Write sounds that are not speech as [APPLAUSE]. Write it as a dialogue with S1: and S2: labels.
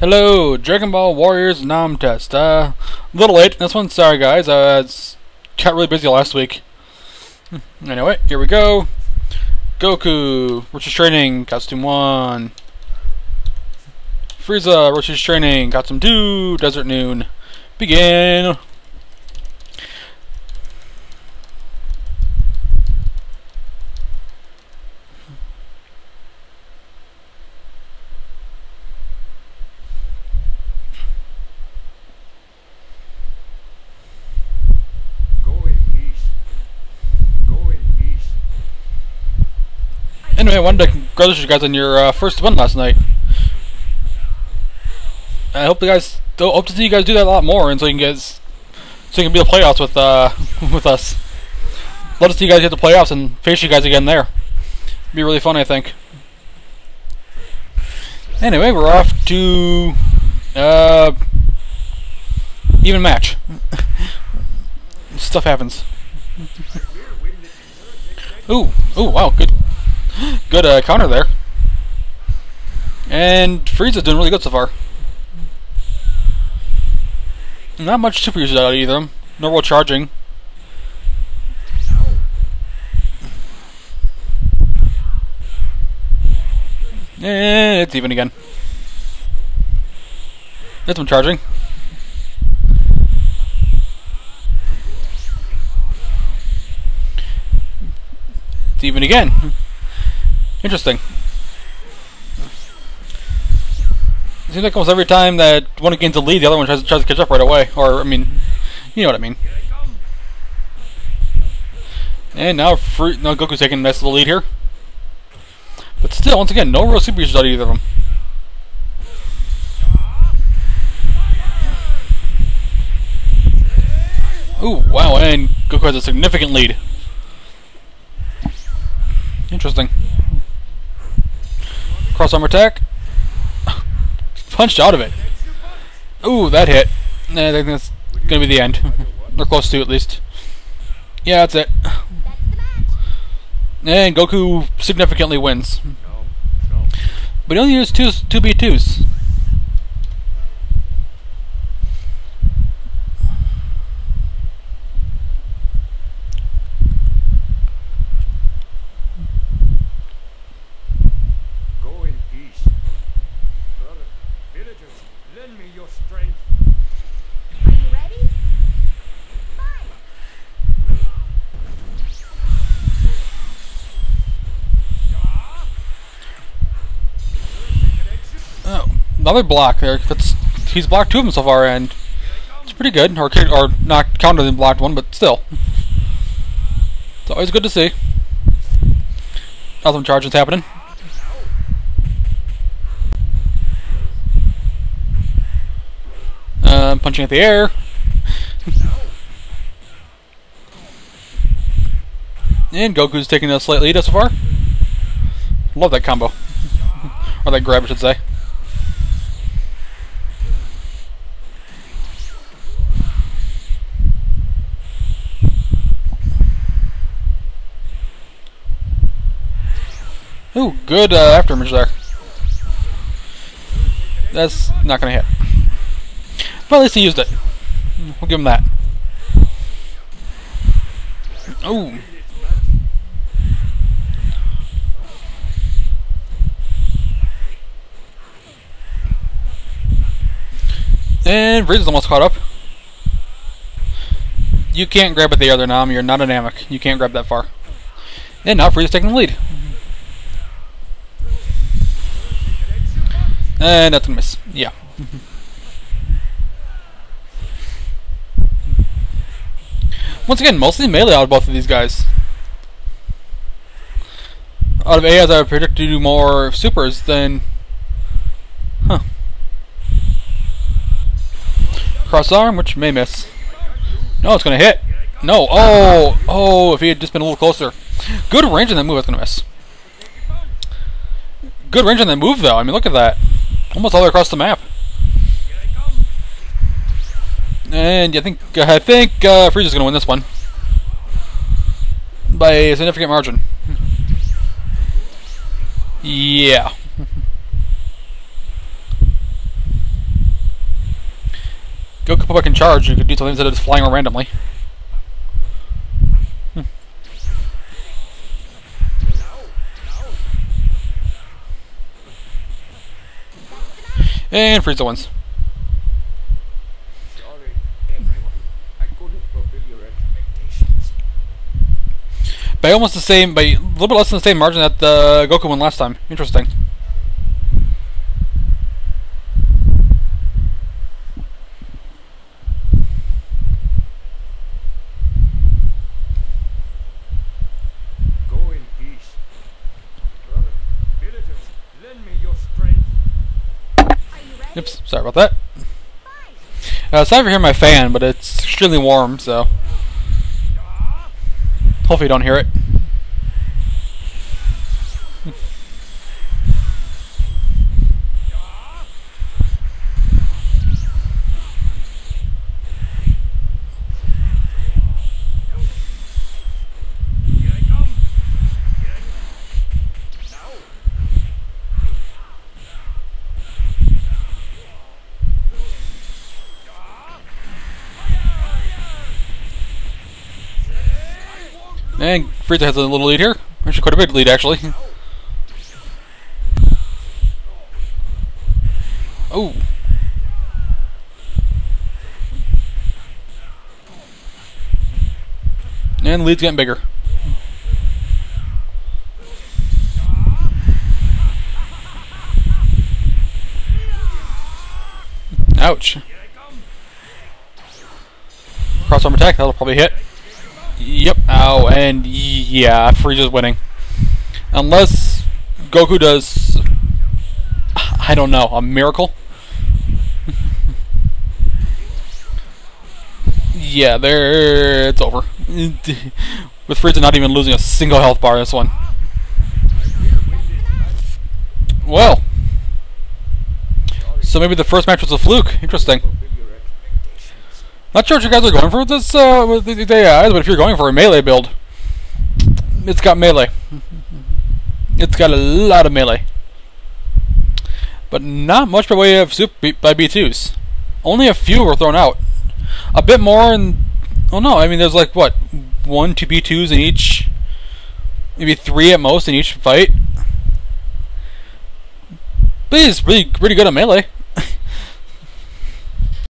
S1: Hello, Dragon Ball Warriors Nam Test. Uh, a little late. This one, sorry guys. Uh, it's got really busy last week. Hmm, Anyway, here we go. Goku, Rochi's Training, Costume 1. Frieza, Rochi's Training, Costume 2, Desert Noon. Begin!
S2: Go in peace. Go in peace.
S1: Anyway, I wanted to congratulate you guys on your uh, first win last night. I hope you guys hope to see you guys do that a lot more, and so you can guys so you can be the playoffs with uh [LAUGHS] with us. Let us see you guys get the playoffs and face you guys again there. Be really fun, I think. Anyway, we're off to uh even match. [LAUGHS] Stuff happens. Ooh, ooh, wow, good [GASPS] good uh, counter there. And Frieza's doing really good so far. Not much super usage out of either them. No real charging. Eh, it's even again. There's some charging. It's even again. [LAUGHS] Interesting. It seems like almost every time that one gains a lead, the other one tries, tries to catch up right away. Or, I mean, you know what I mean. And now, free, now Goku's taking a nice little lead here. But still, once again, no real super usage out of either of them. Ooh, wow, and Goku has a significant lead. Interesting. Summer attack. Punched out of it. Ooh, that hit. I think that's going to be the end. [LAUGHS] Or close to, at least. Yeah, that's it. And Goku significantly wins. But he only used two, 2B2s. Another block there. That's he's blocked two of them so far, and it's pretty good. Or or not counted and blocked one, but still, it's always good to see. Awesome charges happening. Uh, punching at the air. [LAUGHS] and Goku's taking a slight lead so far. Love that combo. or that grab, I should say. Ooh, good uh, afterimage there. That's not gonna hit. But at least he used it. We'll give him that. Ooh. And Frieza's almost caught up. You can't grab at the other Nam. You're not a Namek. You can't grab that far. And now Frieza's taking the lead. Eh, that's gonna miss. Yeah. Once again, mostly melee out of both of these guys. Out of A, as I would predict to do more supers than. Huh. Cross arm, which may miss. No, it's gonna hit. No. Oh, oh! If he had just been a little closer. Good range on that move. It's gonna miss. Good range on that move, though. I mean, look at that. Almost all the way across the map. And I think I think uh, is going to win this one by a significant margin. yeah. [LAUGHS] Go I in charge. You could do something instead of just flying randomly. And Frieza wins.
S2: Sorry, everyone. I couldn't fulfill your expectations.
S1: By almost the same, by a little bit less than the same margin that the Goku won last time. Interesting.
S2: Go in peace. Brother, villagers, lend me your strength.
S3: Are you ready?
S1: Oops, sorry about that. Uh, sorry for hearing my fan, but it's extremely warm, so hopefully you don't hear it.
S2: Here I come. Here I Now.
S1: And Frieza has a little lead here. Actually, quite a big lead, actually. Oh. And the lead's getting bigger. Ouch. Cross arm attack, that'll probably hit. Yep. Ow. And yeah, Frieza's winning. Unless Goku does, I don't know, a miracle. [LAUGHS] yeah, there it's over. [LAUGHS] With Frieza not even losing a single health bar in this one. Well, so maybe the first match was a fluke. Interesting. Not sure what you guys are going for with this, uh, with AIs, but if you're going for a melee build, it's got melee. It's got a lot of melee. But not much by way of soup by B2s. Only a few were thrown out. A bit more and Oh no, I mean, there's like, what? One, two B2s in each. Maybe three at most in each fight. But he's really, pretty good at melee.